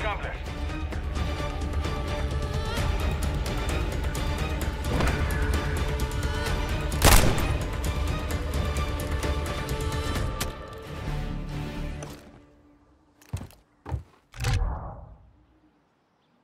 accomplished.